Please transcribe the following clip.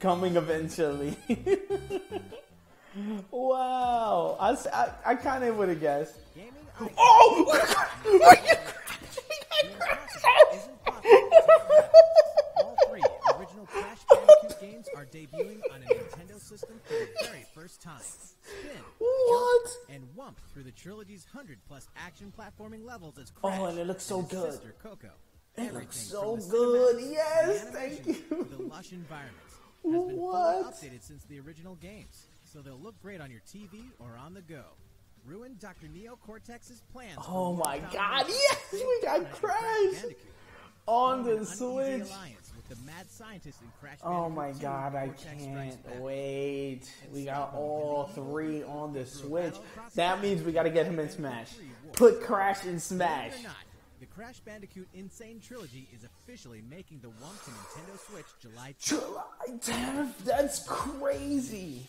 Coming eventually. wow. I I kind of would have guessed. Gaming Oh! isn't possible. All three original Crash Bandicoot games are debuting on a Nintendo system for the very first time. Spin, what? and Wump through the trilogy's 100 plus action platforming levels as oh, Crash Oh, and it looks so good. sister Coco. It Everything looks so good. cinematics to the Yes, thank you. The lush environments has been fully What? updated since the original games, so they'll look great on your TV or on the go. Ruin Dr. Neo Cortex's plans. Oh my God, yes, we got Crash Crash On the Switch. with the mad scientist in Crash Oh my god, I can't wait. We got all three on the Switch. That means we gotta get him in Smash. Put Crash in Smash. The Crash Bandicoot N-Sane Trilogy is officially making the Wump to Nintendo Switch July 10th. July 10th? That's crazy.